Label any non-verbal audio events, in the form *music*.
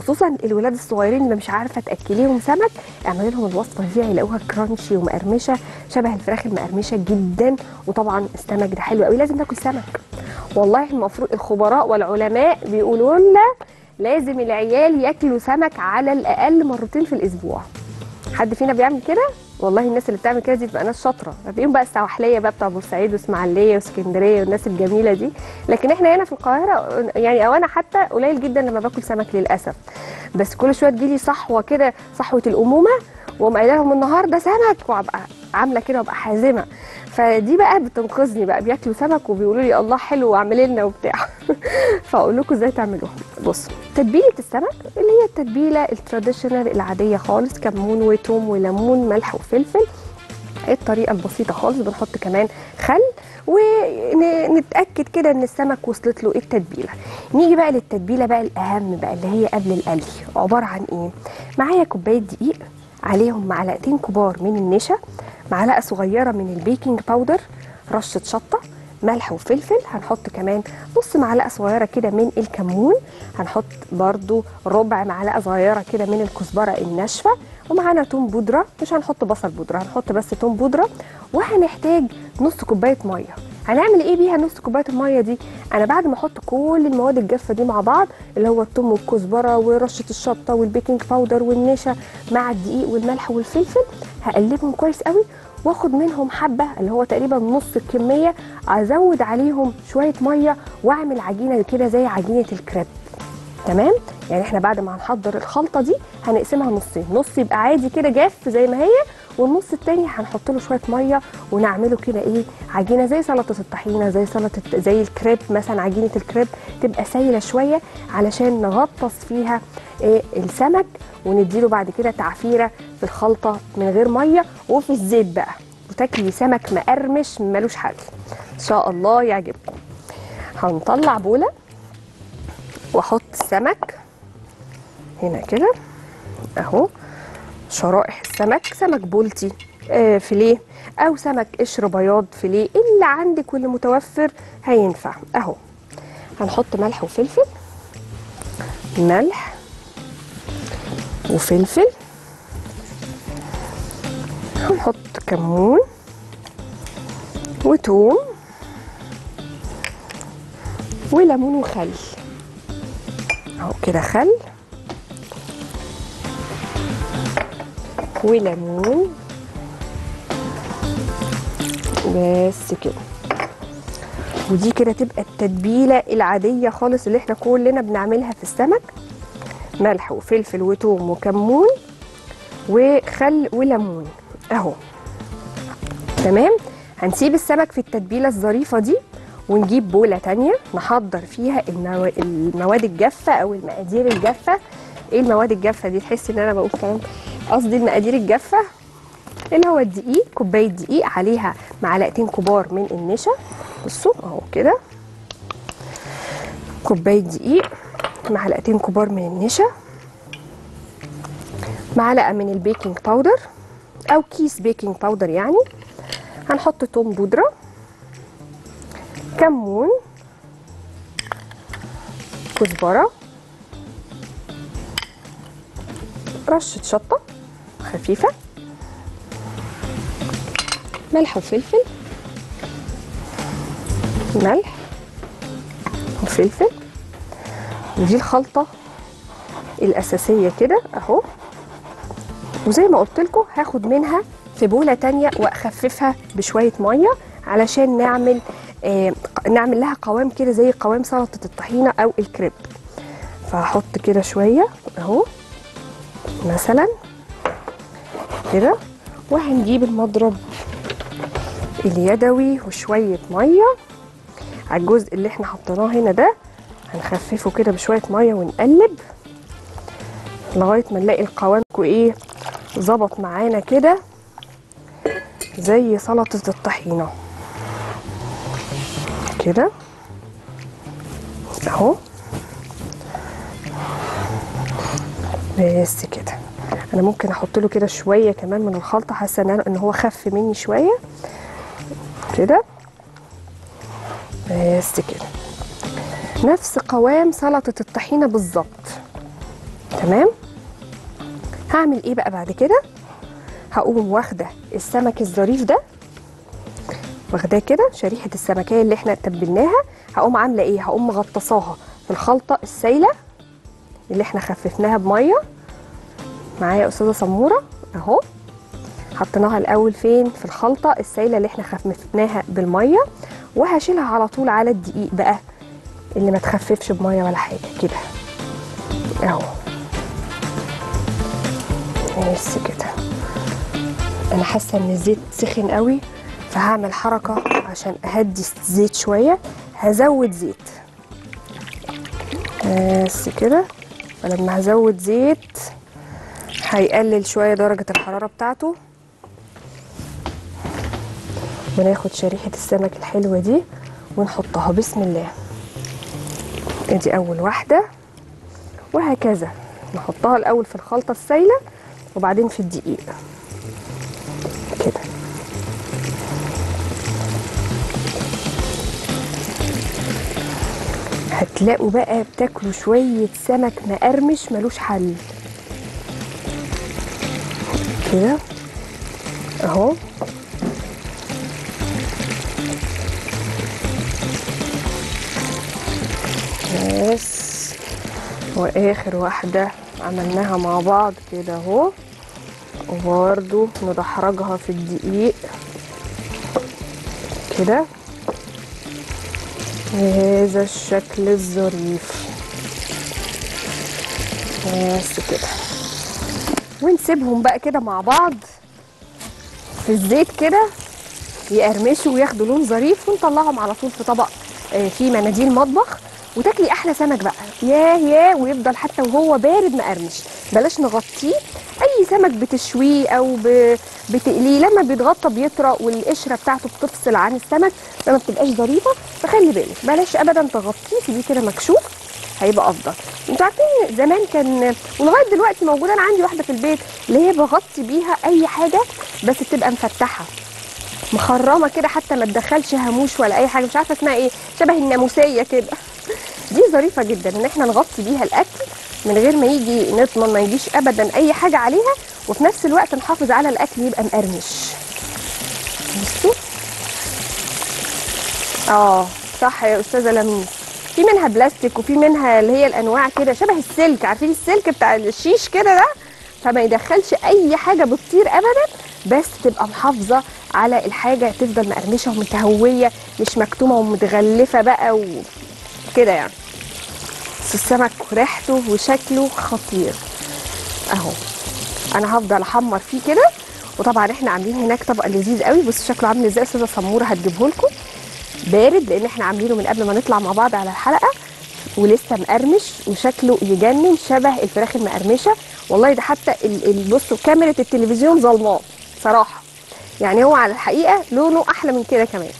خصوصا الولاد الصغيرين اللي مش عارفة تأكليهم سمك اعملي لهم الوصفة دي هيلاقوها كرانشي ومقرمشة شبه الفراخ المقرمشة جدا وطبعا السمك ده حلو قوي لازم ناكل سمك. والله المفروض الخبراء والعلماء بيقولوا لنا لازم العيال ياكلوا سمك على الأقل مرتين في الأسبوع. حد فينا بيعمل كده؟ والله الناس اللي بتعمل كده دي تبقى ناس شاطرة. فيهم بقى السواحلية بقى بتاع بورسعيد وإسماعيلية وإسكندرية والناس الجميلة دي. لكن إحنا هنا في القاهرة يعني أو أنا حتى قليل جدا لما باكل سمك للأسف. بس كل شوية تجيلي صحوة كده صحوة الأمومة وأقوم قايلة لهم النهارده سمك وأبقى عاملة كده وأبقى حازمة. فدي بقى بتنقذني بقى بياكلوا سمك وبيقولوا لي الله حلو واعملي لنا وبتاع. *laughs* فأقول لكم إزاي تعملوها. بصوا تتبيلة السمك اللي هي التتبيلة التراديشنال العادية خالص كمون وتوم وليمون ملح وفلفل. الطريقة البسيطة خالص؟ بنحط كمان خل ونتأكد كده إن السمك وصلت له التتبيلة. نيجي بقى للتتبيلة بقى الأهم بقى اللي هي قبل القلي. عبارة عن إيه؟ معايا كوباية دقيق عليهم معلقتين كبار من النشا معلقة صغيرة من البيكنج باودر رشة شطة ملح وفلفل. هنحط كمان نص معلقة صغيرة كده من الكمون. هنحط برضو ربع معلقة صغيرة كده من الكزبرة الناشفة. ومعانا توم بودرة. مش هنحط بصل بودرة هنحط بس توم بودرة. وهنحتاج نص كوباية مية. هنعمل إيه بيها نص كوباية المية دي؟ أنا بعد ما أحط كل المواد الجافة دي مع بعض اللي هو الثوم والكزبرة ورشة الشطة والبيكنج باودر والنشا مع الدقيق والملح والفلفل هقلبهم كويس قوي واخد منهم حبة اللي هو تقريبا نص الكمية أزود عليهم شوية مية وأعمل عجينة كده زي عجينة الكريب. تمام؟ يعني إحنا بعد ما هنحضر الخلطة دي هنقسمها نصين. نص يبقى عادي كده جاف زي ما هي والنص التاني هنحط له شوية مية ونعمله كده إيه عجينة زي سلطة الطحينة زي سلطة زي الكريب مثلا عجينة الكريب تبقى سايلة شوية علشان نغطس فيها إيه السمك ونديله بعد كده تعفيرة في الخلطة من غير مية وفي الزيت بقى. وتاكلي سمك مقرمش ملوش حل. إن شاء الله يعجبكم هنطلع بولة وأحط السمك هنا كده أهو. شرائح السمك سمك بولتي آه فيليه أو سمك قشر بياض فيليه اللي عندك واللي متوفر هينفع. أهو. هنحط ملح وفلفل. ملح وفلفل. هنحط كمون وتوم وليمون وخل. أهو كده خل. وليمون. بس كده. ودي كده تبقى التتبيلة العادية خالص اللي إحنا كلنا بنعملها في السمك. ملح وفلفل وتوم وكمون وخل وليمون. اهو. تمام؟ هنسيب السمك في التتبيلة الظريفة دي ونجيب بولة تانية. نحضر فيها المو... المواد الجافة أو المقادير الجافة. إيه المواد الجافة دي؟ تحسي إن أنا بقول كلام قصدي المقادير الجافة اللي هو الدقيق كوباية دقيق عليها معلقتين كبار من النشا. بصوا أهو كده. كوباية دقيق معلقتين كبار من النشا. معلقة من البيكنج باودر أو كيس بيكنج باودر يعني. هنحط توم بودرة كمون كزبرة رشة شطة. خفيفة. ملح وفلفل. ملح وفلفل. ودي الخلطة الأساسية كده أهو. وزي ما قلت لكم هاخد منها في بوله تانية وأخففها بشوية مية علشان نعمل آه نعمل لها قوام كده زي قوام سلطة الطحينة أو الكريب. فهحط كده شوية أهو. مثلا كده وهنجيب المضرب اليدوي وشوية مية. على الجزء اللي إحنا حطيناه هنا ده هنخففه كده بشوية مية ونقلب لغاية ما نلاقي القوام إيه ظبط معانا كده زي سلطة الطحينة. كده اهو. بس كده. أنا ممكن أحط له كده شوية كمان من الخلطة حاسة إن هو خف مني شوية. كده. بس كده. نفس قوام سلطة الطحينة بالظبط. تمام؟ هعمل إيه بقى بعد كده؟ هقوم واخدة السمك الظريف ده واخداه كده شريحة السمكية اللي إحنا تبلناها هقوم عاملة إيه؟ هقوم مغطساها في الخلطة السايلة اللي إحنا خففناها بمية. معايا يا أستاذة سمورة. أهو. حطيناها الأول فين؟ في الخلطة السايلة اللي إحنا خففناها بالمية وهشيلها على طول على الدقيق بقى اللي ما تخففش بمية ولا حاجة. كده. أهو. بس كده. أنا حاسة إن الزيت سخن قوي فهعمل حركة عشان أهدي الزيت شوية. هزود زيت. بس كده. فلما هزود زيت هيقلل شوية درجة الحرارة بتاعته. وناخد شريحة السمك الحلوة دي ونحطها. بسم الله. ادي أول واحدة. وهكذا. نحطها الأول في الخلطة السايلة وبعدين في الدقيق. كده. هتلاقوا بقى بتاكلوا شوية سمك مقرمش ملوش حل. كده. اهو. بس واخر واحدة عملناها مع بعض كده اهو. وبرده ندحرجها في الدقيق. كده. بهذا الشكل الظريف. بس كده. ونسيبهم بقى كده مع بعض في الزيت كده يقرمشوا وياخدوا لون ظريف ونطلعهم على طول في طبق آه، فيه مناديل مطبخ. وتاكلي أحلى سمك بقى. ياه ياه ويفضل حتى وهو بارد مقرمش. بلاش نغطيه. أي سمك بتشويه أو. بتقليه لما بيتغطى بيطرى والقشرة بتاعته بتفصل عن السمك فما بتبقاش ظريفة فخلي بالك بلاش ابدا تغطيه سيبيه كده مكشوف هيبقى أفضل. أنتوا عارفين زمان كان ولغاية دلوقتي موجودة. أنا عندي واحدة في البيت اللي هي بغطي بيها أي حاجة بس تبقى مفتحة مخرمة كده حتى ما تدخلش هاموش ولا أي حاجة. مش عارفة اسمها إيه شبه الناموسية كده. دي ظريفة جدا إن إحنا نغطي بيها الأكل من غير ما يجي نضمن ما يجيش ابدا أي حاجة عليها وفي نفس الوقت نحافظ على الأكل يبقى مقرمش. بصوا آه صح يا أستاذة لميس. في منها بلاستيك وفي منها اللي هي الأنواع كده شبه السلك. عارفين السلك بتاع الشيش كده ده؟ فما يدخلش أي حاجة بتطير ابدا بس تبقى محافظة على الحاجة تفضل مقرمشة ومتهوية مش مكتومة ومتغلفة بقى وكده يعني. بس السمك ريحته وشكله خطير. أهو. أنا هفضل أحمر فيه كده. وطبعا إحنا عاملين هناك طبق لذيذ قوي. بصوا شكله عامل إزاي أستاذة سمورة؟ هتجيبه لكم بارد لأن إحنا عاملينه من قبل ما نطلع مع بعض على الحلقة. ولسه مقرمش وشكله يجنن شبه الفراخ المقرمشة. والله ده حتى بصوا كاميرا التلفزيون ظلماه صراحة. يعني هو على الحقيقة لونه أحلى من كده كمان.